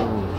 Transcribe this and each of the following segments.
Ooh.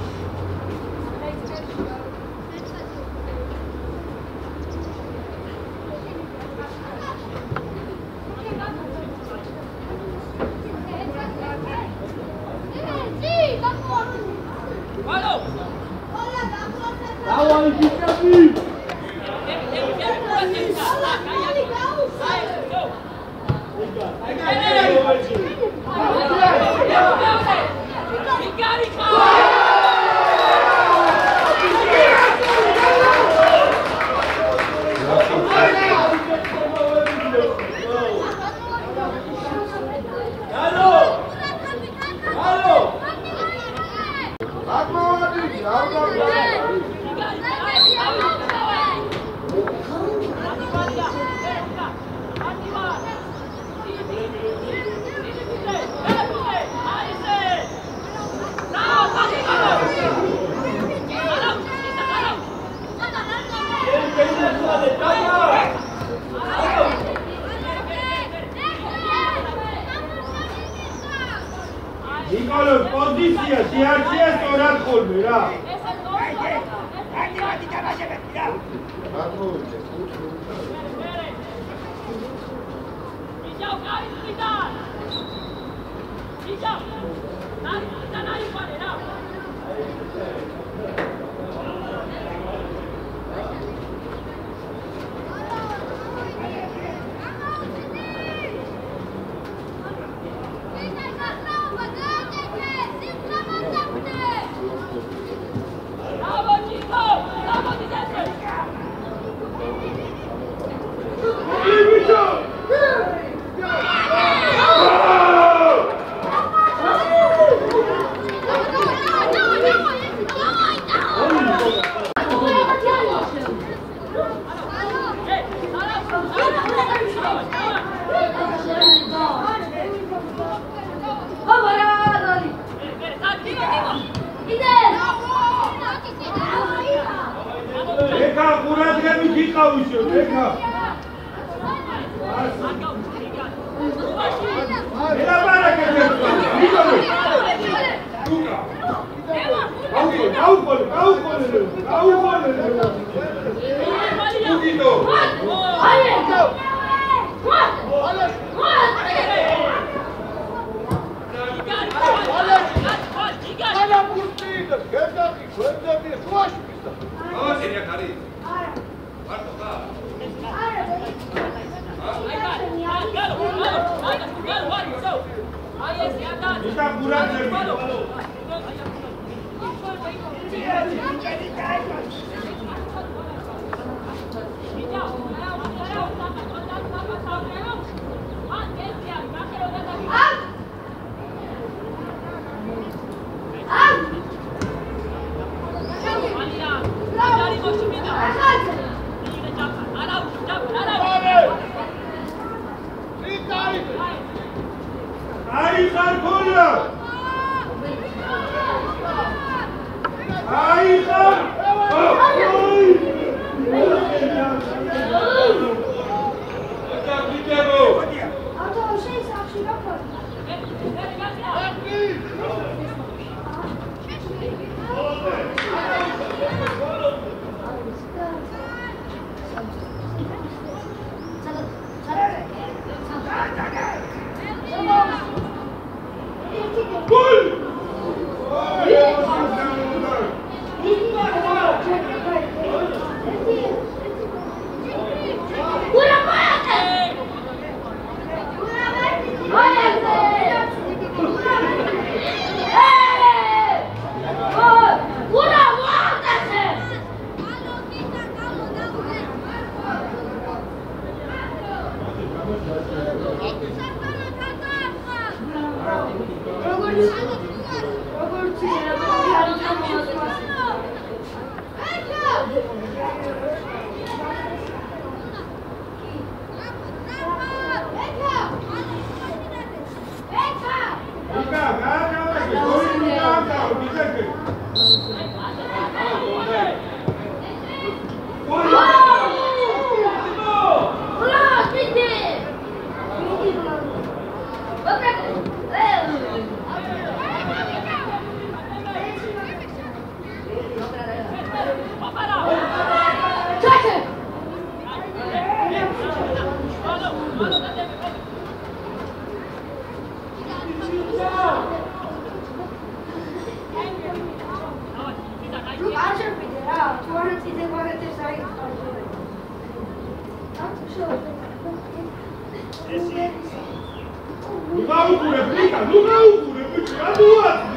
Lugar loucura, fica! Lugar loucura, fica! Do outro!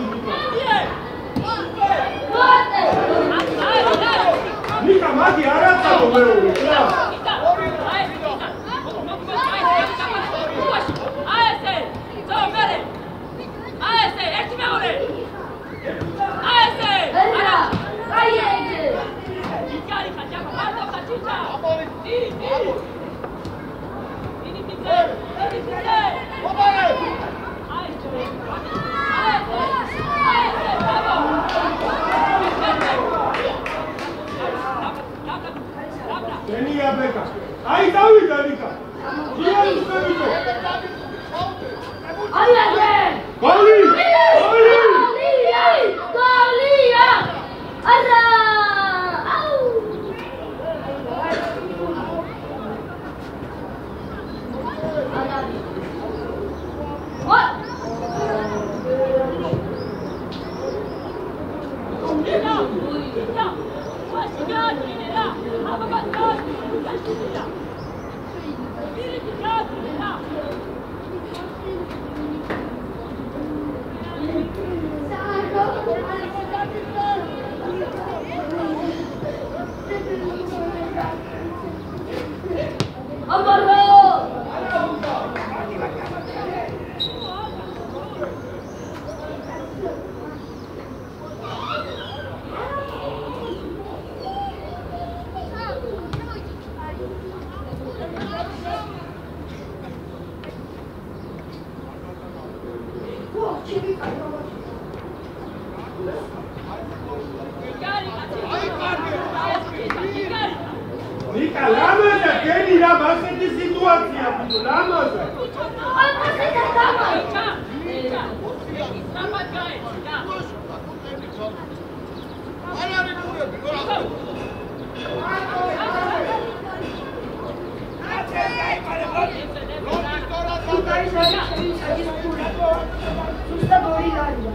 Mica, maquiara, tá! Nica, lamă-te, Kenny, la masă de した通りがあるじゃん。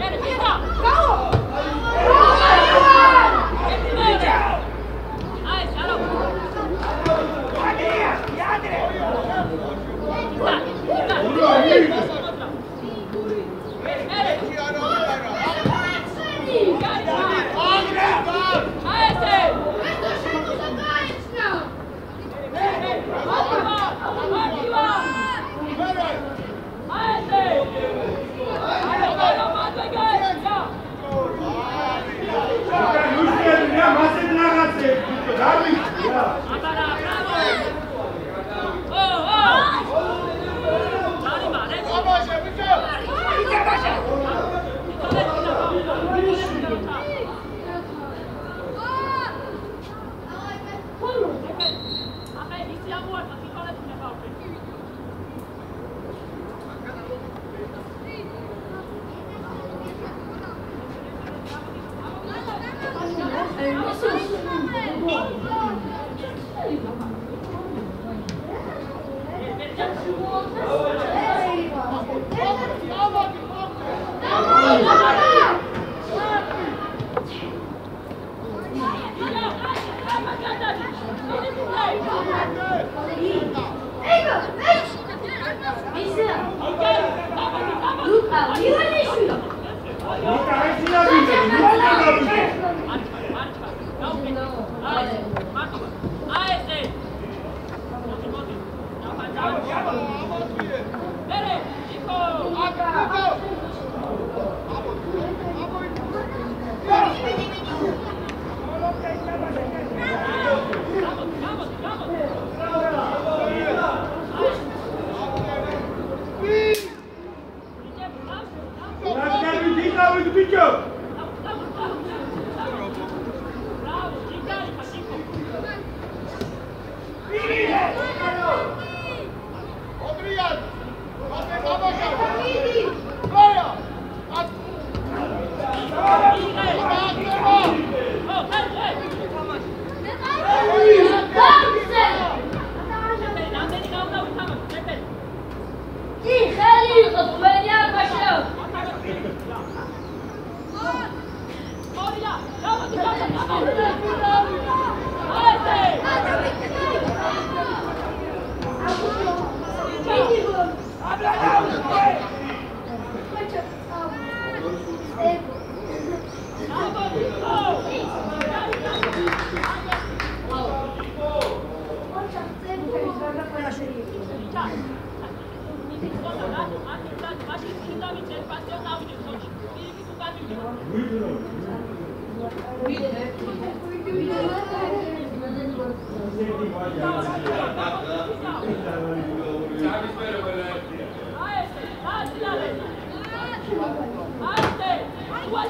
What's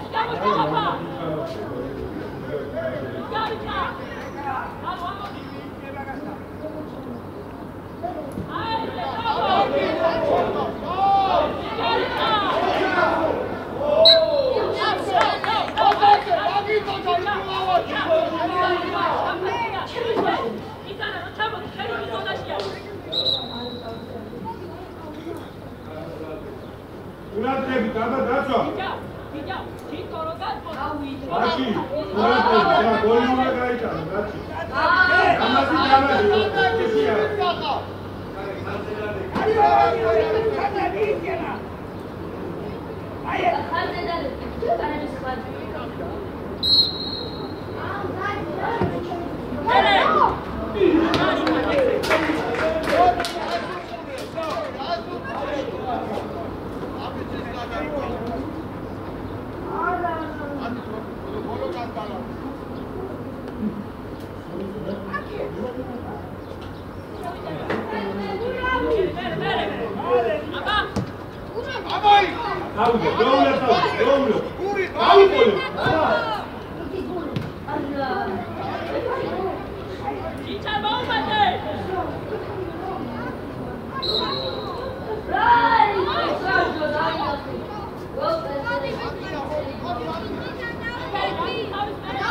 going on? Got it now. უნატრები დადა დაწვა ბიჭო თვითონ რო გაწვა ბიჭო უნატრები და გოლი უნდა გაიტანო დაწვა ამაზე გამარჯვე კეთია აი ხარდედალე არაჯის ხარდედალე Aulio, yo, yo, yo, yo, yo, yo, yo, yo, yo,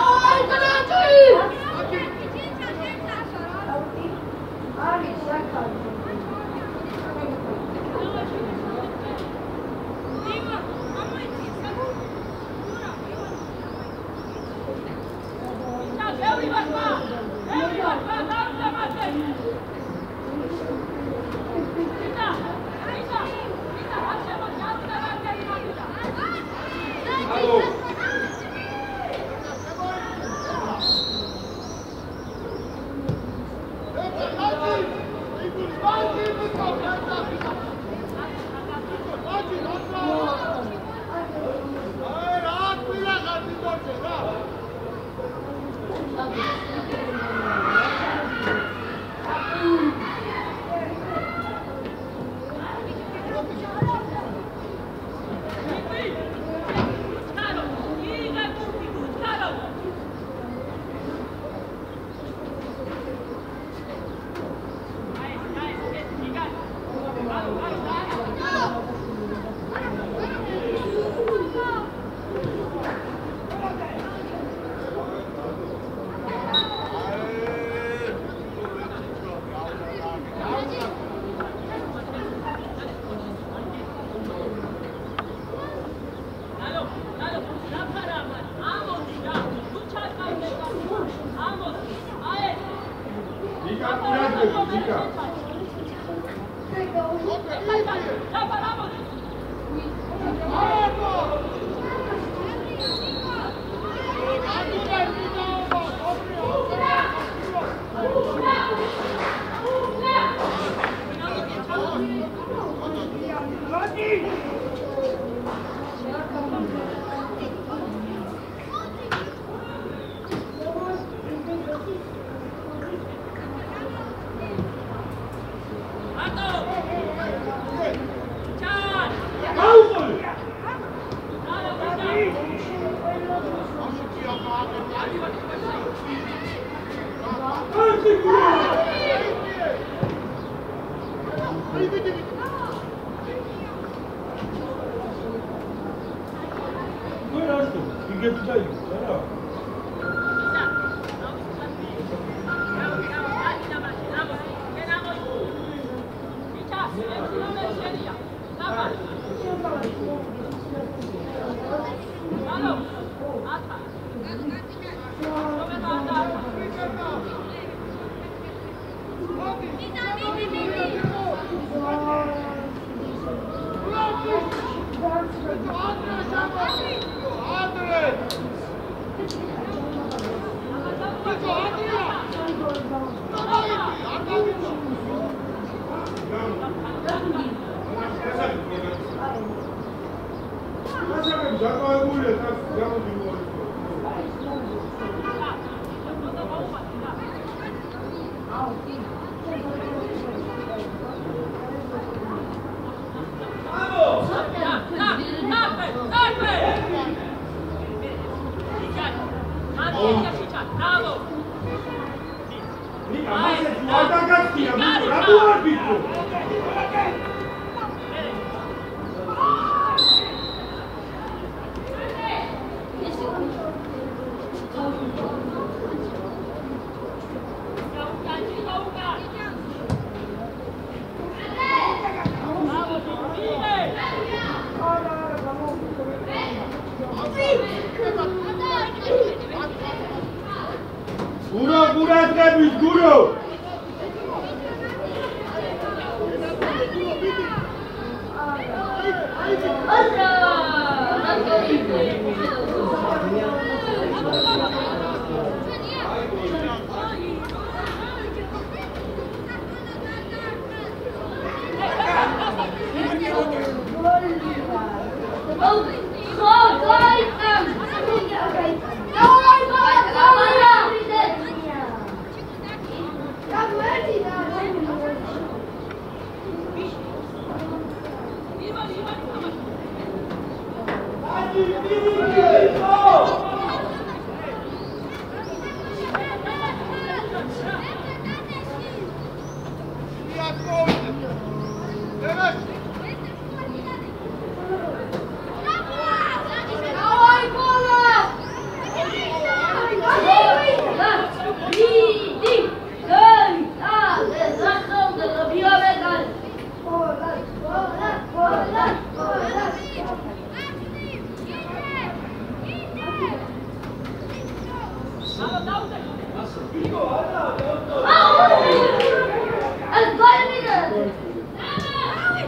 Oh!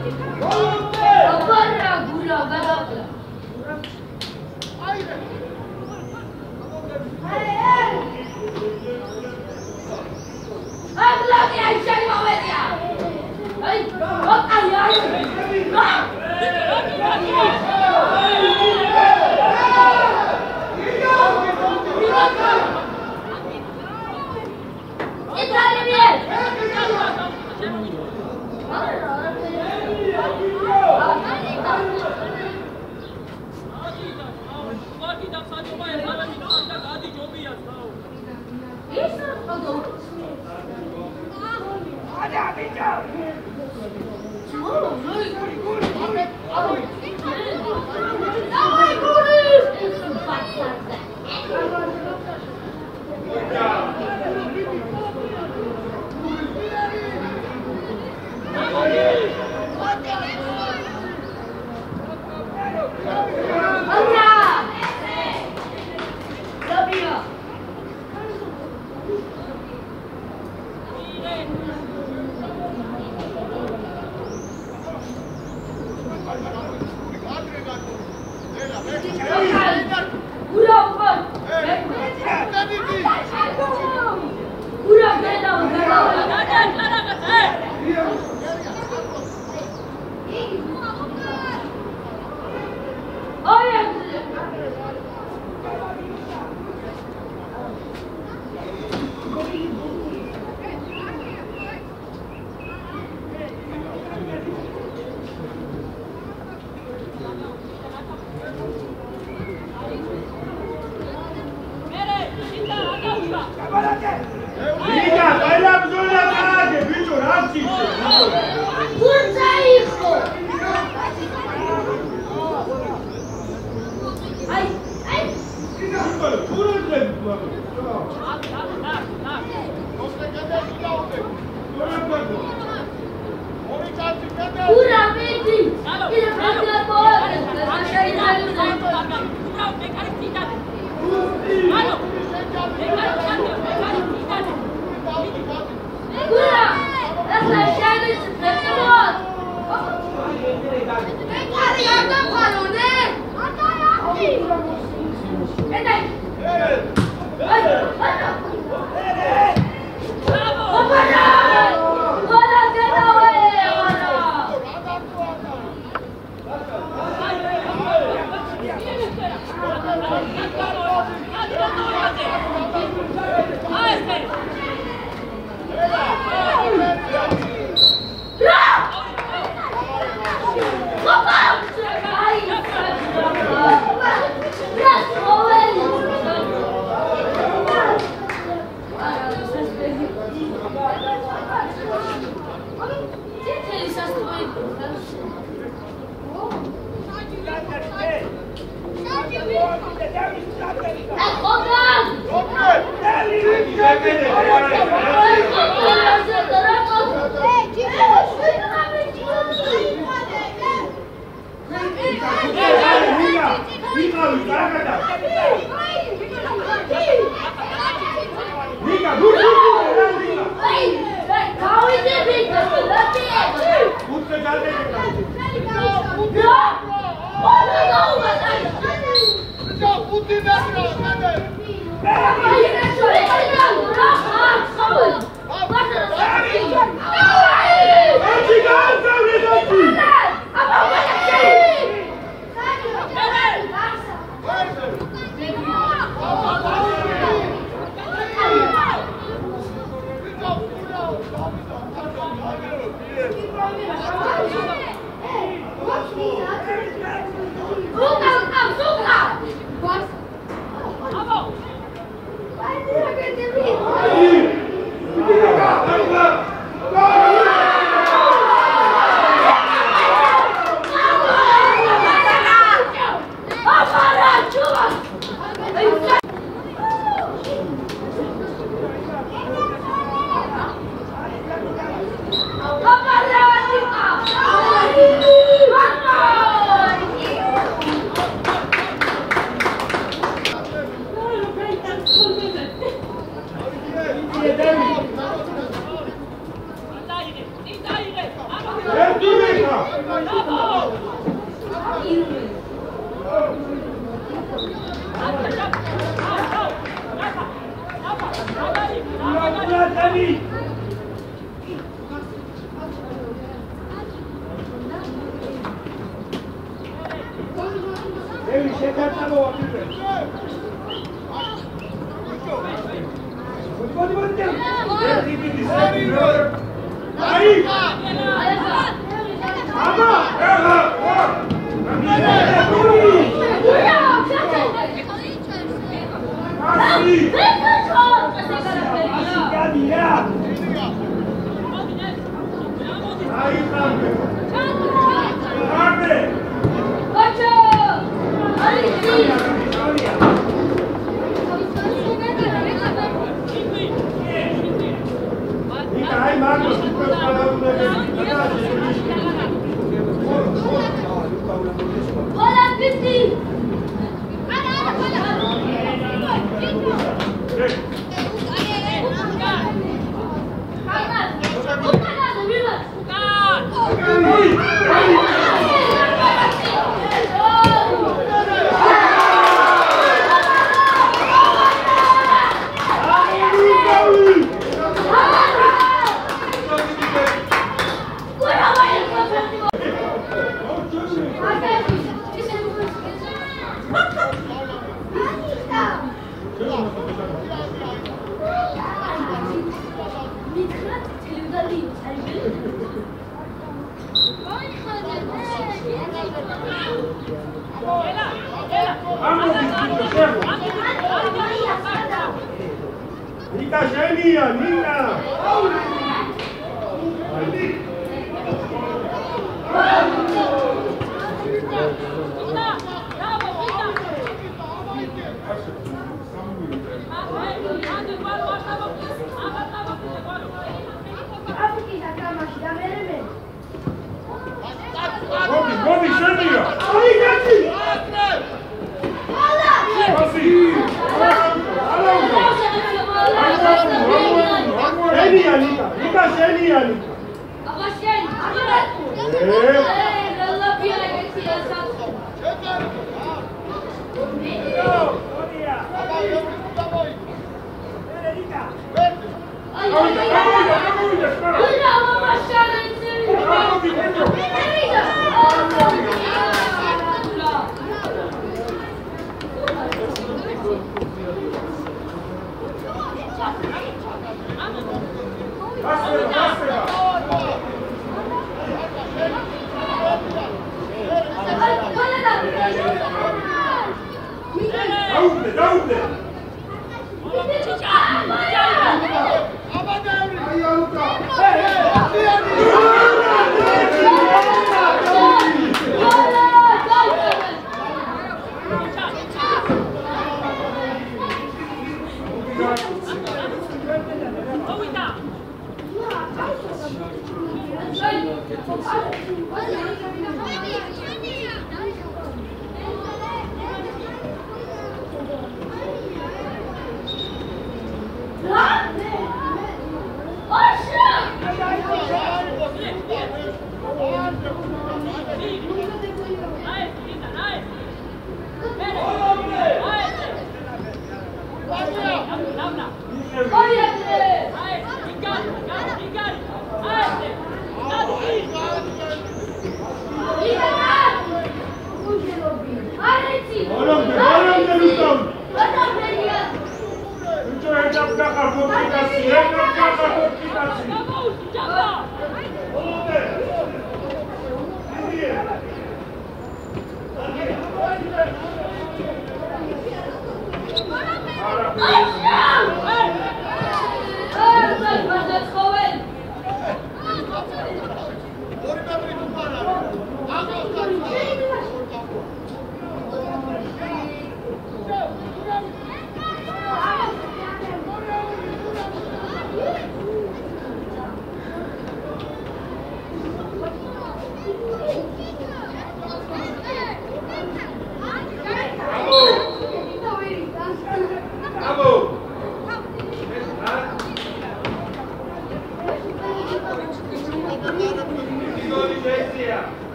Hey! Look, I, I, I, Hey! Everything mari kita lihat. you. mágoas que nós falamos na verdade, Olha, Piti! Olha, olha! Itajani, Aninha!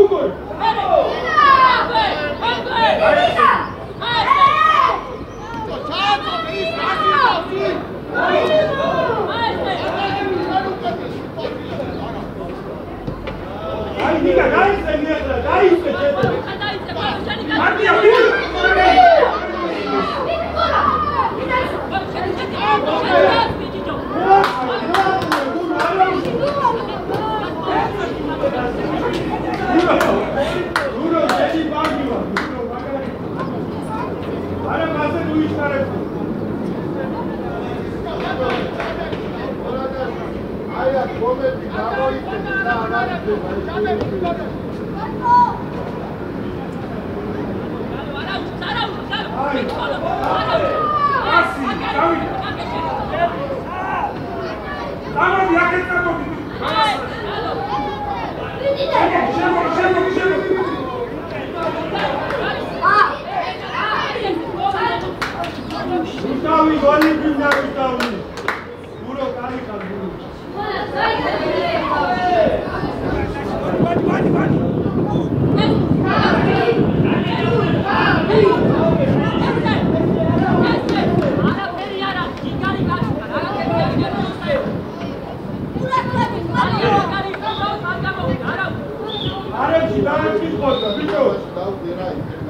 другой. Tamo, ya que estamos Algo verá, entendeu?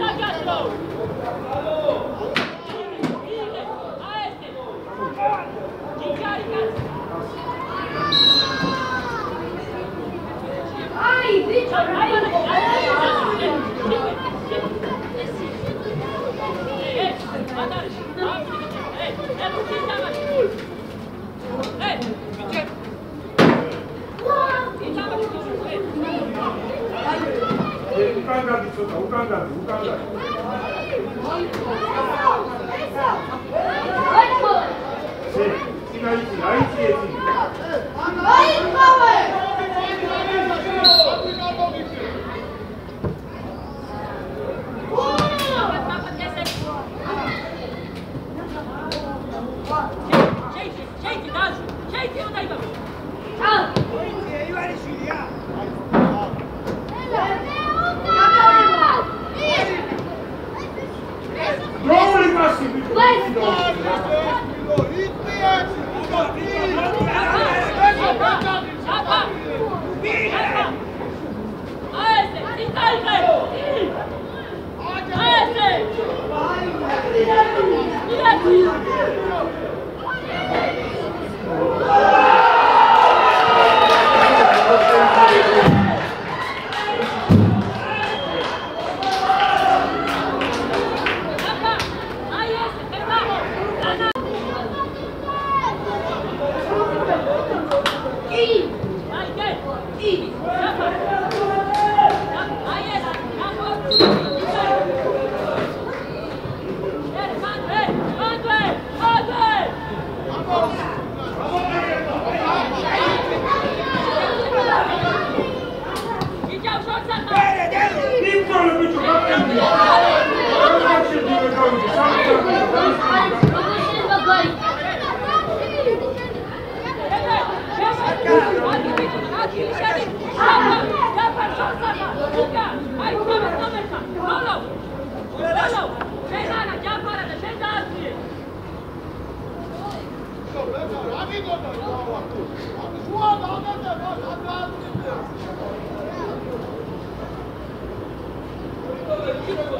Tá, não, não. 是干的，头干的。Thank you.